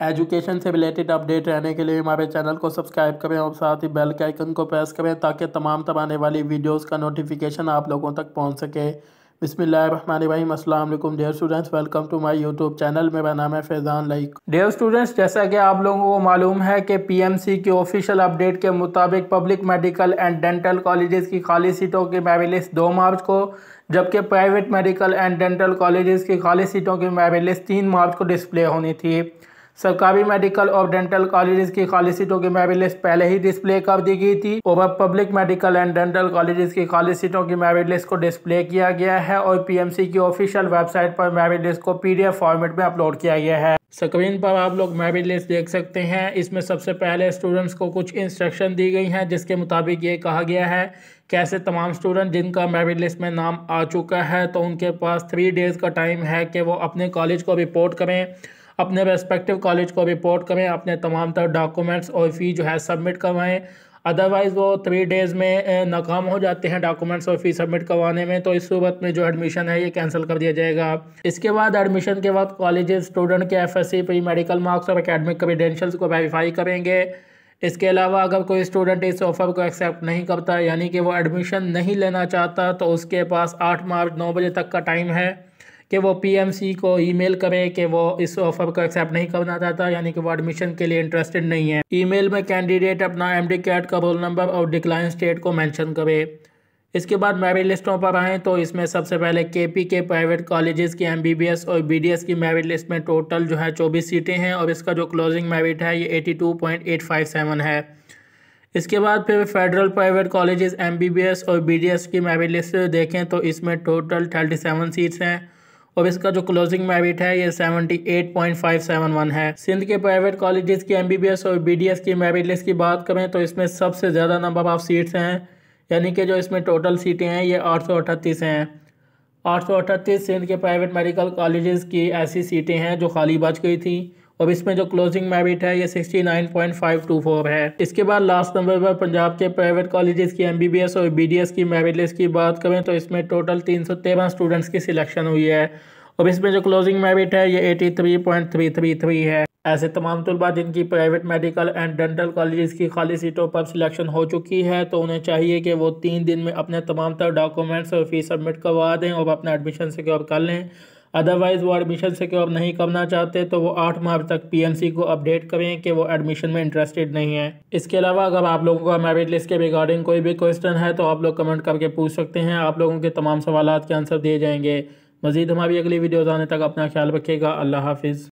Education से related update रहने के लिए हमारे चैनल को सब्सक्राइब करें और साथ ही बेल के आइकन को प्रेस करें ताकि तमाम तब आने वाली वीडियोस का नोटिफिकेशन आप लोगों तक पहुँच सके। अस्सलाम वालेकुम। Dear students welcome to my YouTube channel मेरा नाम है फैज़ान लाइक। डियर स्टूडेंट्स जैसा कि आप लोगों को मालूम है कि पीएमसी की ऑफिशियल अपडेट के मुताबिक public medical and dental colleges की खाली सीटों की मेरी लिस्ट दो मार्च को, जबकि private medical and dental colleges की खाली सीटों की मेरी लिस्ट तीन मार्च को डिस्प्ले होनी थी। सरकारी मेडिकल और डेंटल कॉलेजेस की खाली सीटों की मेरिट लिस्ट पहले ही डिस्प्ले कर दी गई थी। और public medical and dental colleges की खाली सीटों की मेरिट लिस्ट को डिस्प्ले किया गया है और पीएमसी की ऑफिशियल वेबसाइट पर मेरिट लिस्ट को पीडीएफ फॉर्मेट में अपलोड किया गया है। स्क्रीन पर आप लोग मेरिट लिस्ट देख सकते हैं। इसमें सबसे पहले स्टूडेंट्स को कुछ इंस्ट्रक्शन दी गई हैं, जिसके मुताबिक ये कहा गया है, कैसे तमाम स्टूडेंट जिनका मेरिट लिस्ट में नाम आ चुका है तो उनके पास थ्री डेज़ का टाइम है कि वो अपने कॉलेज को रिपोर्ट करें। अपने रेस्पेक्टिव कॉलेज को रिपोर्ट करें, अपने तमाम तर डॉक्यूमेंट्स और फ़ी जो है सबमिट करवाएँ। अदरवाइज़ वो थ्री डेज़ में नाकाम हो जाते हैं डॉक्यूमेंट्स और फ़ी सबमिट करवाने में तो इस सूरत में जो एडमिशन है, ये कैंसिल कर दिया जाएगा। इसके बाद एडमिशन के बाद कॉलेज स्टूडेंट के F S C pre medical marks और अकेडमिक क्रीडेंशल्स को वेरीफाई करेंगे। इसके अलावा अगर कोई स्टूडेंट इस ऑफ़र को एक्सेप्ट नहीं करता, यानी कि वो एडमिशन नहीं लेना चाहता तो उसके पास आठ मार्च नौ बजे तक का टाइम है। कि वो पीएमसी को ईमेल करे कि वो इस ऑफ़र को एक्सेप्ट नहीं करना चाहता, यानी कि वो एडमिशन के लिए इंटरेस्टेड नहीं है। ईमेल में कैंडिडेट अपना एम डी कैट का रोल नंबर और डिक्लाइन स्टेट को मेंशन करे। इसके बाद मेरिट लिस्टों पर आएँ तो इसमें सबसे पहले K P K private colleges की एम बी बी एस और बी डी एस की मेरिट लिस्ट में टोटल जो है चौबीस सीटें हैं और इसका जो क्लोजिंग मेरिट है ये eighty two point eight five seven है। इसके बाद फिर federal private colleges M B B S और बी डी एस की मेरिट लिस्ट देखें तो इसमें टोटल थर्टी सेवन सीट्स हैं। और इसका जो क्लोजिंग मेरिट है, ये seventy eight point five seven one है। सिंध के प्राइवेट कॉलेजेस की एमबीबीएस और बीडीएस की मेरिट लिस्ट की बात करें तो इसमें सबसे ज़्यादा नंबर ऑफ़ सीट्स हैं, यानी कि जो इसमें टोटल सीटें हैं, ये आठ हैं। आठ सिंध के प्राइवेट मेडिकल कॉलेज़ की ऐसी सीटें हैं जो खाली बच गई थी। और इसमें जो क्लोजिंग मेरिट है, ये sixty nine point five two four है। इसके बाद लास्ट नंबर पर पंजाब के प्राइवेट कॉलेजेस की एमबीबीएस और बीडीएस की मेरिट लिस्ट की बात करें तो इसमें टोटल तीन सौ तेरह स्टूडेंट्स की सिलेक्शन हुई है। और इसमें जो क्लोजिंग मेरिट है, ये eighty three point three three three है। ऐसे तमाम तलबा जिनकी private medical and dental college की खाली सीटों पर सिलेक्शन हो चुकी है तो उन्हें चाहिए कि वो तीन दिन में अपने तमाम तर डॉक्यूमेंट्स और फ़ीस सबमिट करवा दें और अपना एडमिशन सिक्योर कर लें। अदरवाइज़ वो एडमिशन से क्यों अब नहीं करना चाहते तो वो आठ मार्च तक पीएमसी को अपडेट करें कि वो एडमिशन में इंटरेस्टेड नहीं है। इसके अलावा, अगर आप लोगों का मेरिट लिस्ट के रिगार्डिंग कोई भी क्वेश्चन है तो आप लोग कमेंट करके पूछ सकते हैं। आप लोगों के तमाम सवाल के आंसर दिए जाएँगे। मज़ीद हमारी अगली वीडियोज़ आने तक अपना ख्याल रखिएगा। अल्लाह हाफिज़।